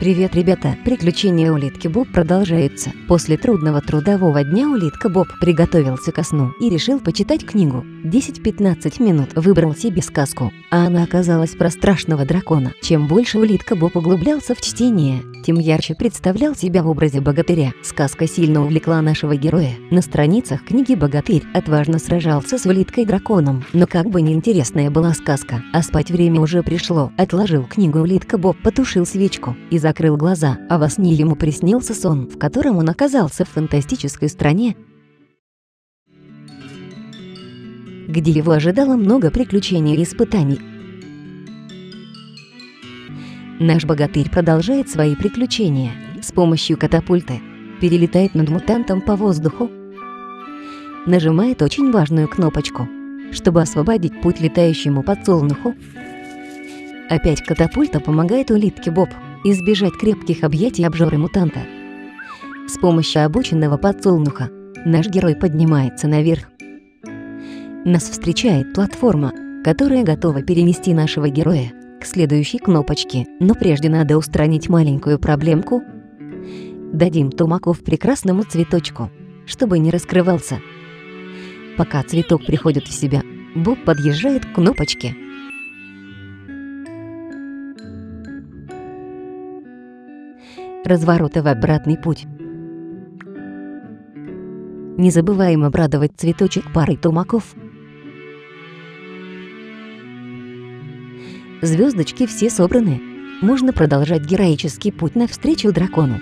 Привет, ребята! Приключения улитки Боб продолжаются. После трудного трудового дня улитка Боб приготовился ко сну и решил почитать книгу. 10-15 минут выбрал себе сказку, а она оказалась про страшного дракона. Чем больше улитка Боб углублялся в чтение, тем ярче представлял себя в образе богатыря. Сказка сильно увлекла нашего героя. На страницах книги богатырь отважно сражался с улиткой-драконом. Но как бы неинтересная была сказка, а спать время уже пришло. Отложил книгу улитка Боб, потушил свечку и закрыл глаза, а во сне ему приснился сон, в котором он оказался в фантастической стране, где его ожидало много приключений и испытаний. Наш богатырь продолжает свои приключения с помощью катапульты, перелетает над мутантом по воздуху, нажимает очень важную кнопочку, чтобы освободить путь летающему подсолнуху. Опять катапульта помогает улитке Боб избежать крепких объятий обжоры мутанта. С помощью обученного подсолнуха наш герой поднимается наверх. Нас встречает платформа, которая готова перенести нашего героя к следующей кнопочке, но прежде надо устранить маленькую проблемку. Дадим тумаков прекрасному цветочку, чтобы не раскрывался. Пока цветок приходит в себя, Боб подъезжает к кнопочке – разворота в обратный путь. Не забываем обрадовать цветочек парой тумаков. Звездочки все собраны. Можно продолжать героический путь навстречу дракону.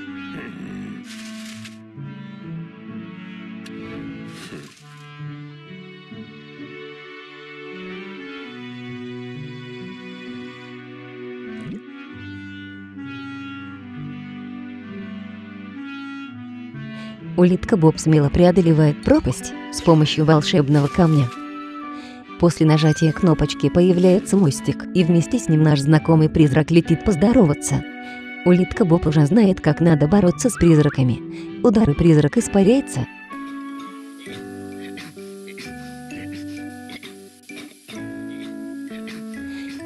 Улитка Боб смело преодолевает пропасть с помощью волшебного камня. После нажатия кнопочки появляется мостик, и вместе с ним наш знакомый призрак летит поздороваться. Улитка Боб уже знает, как надо бороться с призраками. Удары призрак испаряется.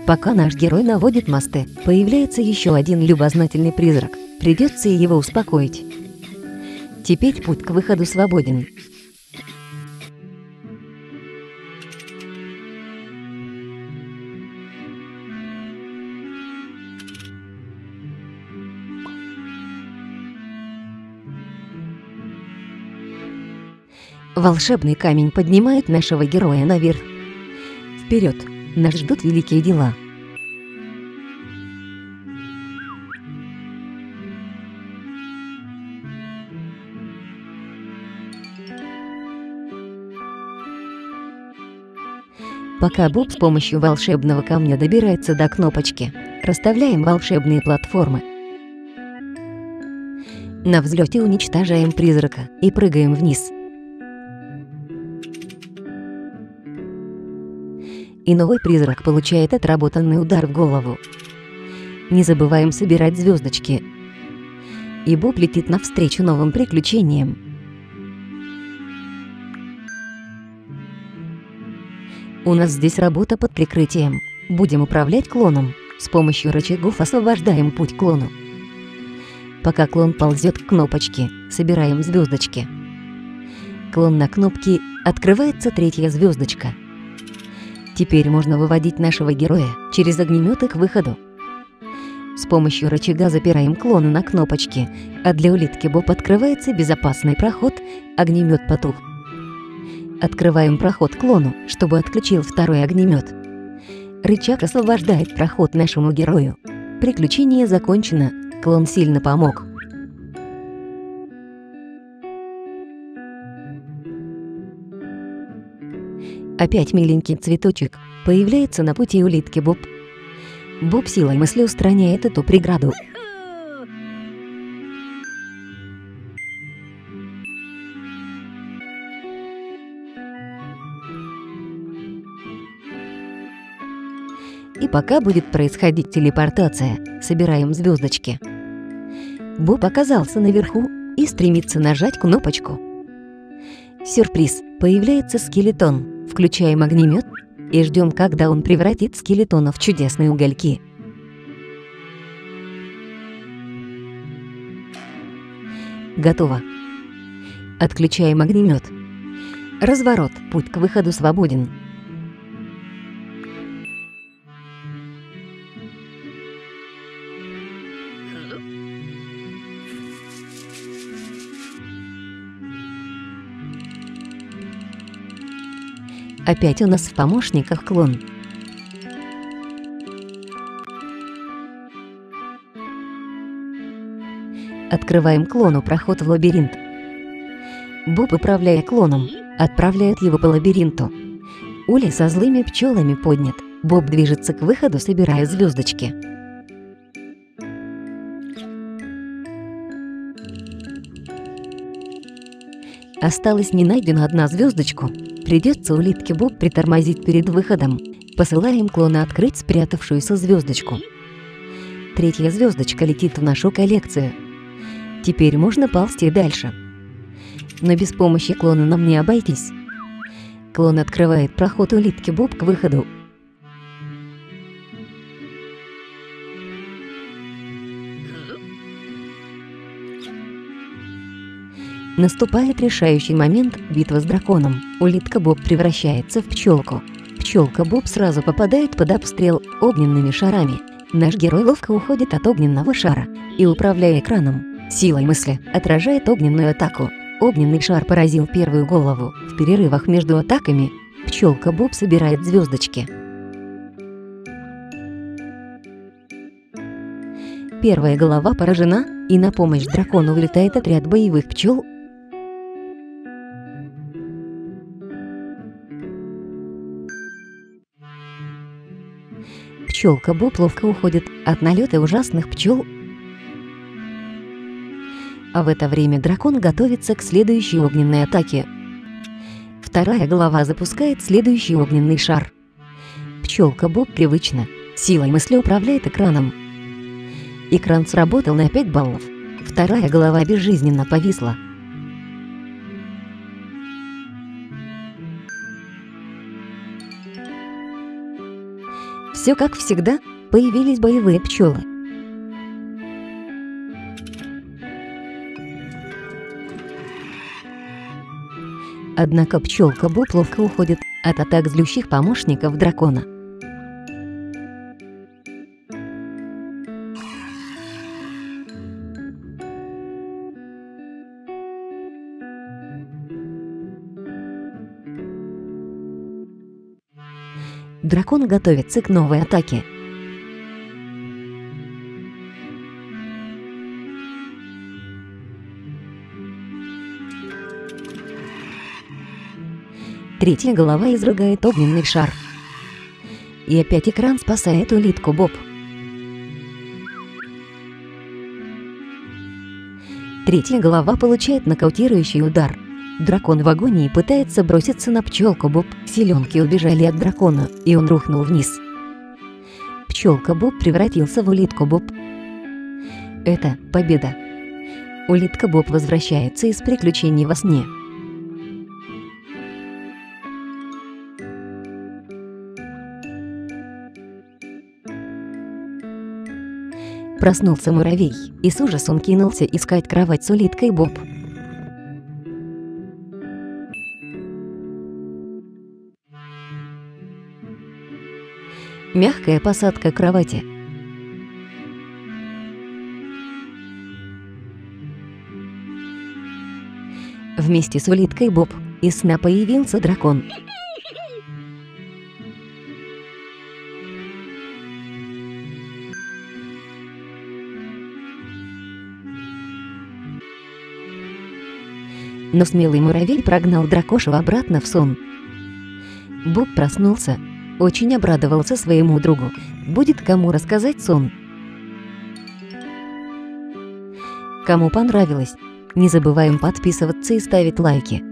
Пока наш герой наводит мосты, появляется еще один любознательный призрак. Придется его успокоить. Теперь путь к выходу свободен. Волшебный камень поднимает нашего героя наверх. Вперед! Нас ждут великие дела. Пока Боб с помощью волшебного камня добирается до кнопочки, расставляем волшебные платформы. На взлете уничтожаем призрака и прыгаем вниз. И новый призрак получает отработанный удар в голову. Не забываем собирать звездочки. И Боб летит навстречу новым приключениям. У нас здесь работа под прикрытием. Будем управлять клоном. С помощью рычагов освобождаем путь клону. Пока клон ползет к кнопочке, собираем звездочки. Клон на кнопке открывается третья звездочка. Теперь можно выводить нашего героя через огнеметы к выходу. С помощью рычага запираем клона на кнопочке, а для улитки Боб открывается безопасный проход, огнемет потух. Открываем проход клону, чтобы отключил второй огнемет. Рычаг освобождает проход нашему герою. Приключение закончено. Клон сильно помог. Опять миленький цветочек появляется на пути улитки Боб. Боб силой мысли устраняет эту преграду. Пока будет происходить телепортация, собираем звездочки. Боб оказался наверху и стремится нажать кнопочку. Сюрприз! Появляется скелетон. Включаем огнемет и ждем, когда он превратит скелетона в чудесные угольки. Готово. Отключаем огнемет. Разворот. Путь к выходу свободен. Опять у нас в помощниках клон. Открываем клону проход в лабиринт. Боб, управляя клоном, отправляет его по лабиринту. Ули со злыми пчелами поднят. Боб движется к выходу, собирая звездочки. Осталось не найдена одна звездочку. Придется улитке Боб притормозить перед выходом. Посылаем клона открыть спрятавшуюся звездочку. Третья звездочка летит в нашу коллекцию. Теперь можно ползти дальше. Но без помощи клона нам не обойтись. Клон открывает проход улитки Боб к выходу. Наступает решающий момент битва с драконом. Улитка Боб превращается в пчелку. Пчелка Боб сразу попадает под обстрел огненными шарами. Наш герой ловко уходит от огненного шара и, управляя экраном, силой мысли, отражает огненную атаку. Огненный шар поразил первую голову. В перерывах между атаками пчелка Боб собирает звездочки. Первая голова поражена, и на помощь дракону вылетает отряд боевых пчел Пчелка Боб ловко уходит от налета ужасных пчел. А в это время дракон готовится к следующей огненной атаке. Вторая голова запускает следующий огненный шар. Пчелка Боб привычно, силой мысли управляет экраном. Экран сработал на 5 баллов. Вторая голова безжизненно повисла. Все как всегда, появились боевые пчелы. Однако пчелка Боб ловко уходит от атак злющих помощников дракона. Дракон готовится к новой атаке. Третья голова изрыгает огненный шар. И опять экран спасает улитку Боб. Третья голова получает нокаутирующий удар – Дракон в агонии пытается броситься на пчелку Боб. Селенки убежали от дракона, и он рухнул вниз. Пчелка Боб превратился в улитку Боб. Это победа. Улитка Боб возвращается из приключений во сне. Проснулся муравей, и с ужасом кинулся искать кровать с улиткой Боб. Мягкая посадка кровати. Вместе с улиткой Боб из сна появился дракон. Но смелый муравей прогнал дракошу обратно в сон. Боб проснулся очень обрадовался своему другу. Будет кому рассказать сон. Кому понравилось, не забываем подписываться и ставить лайки.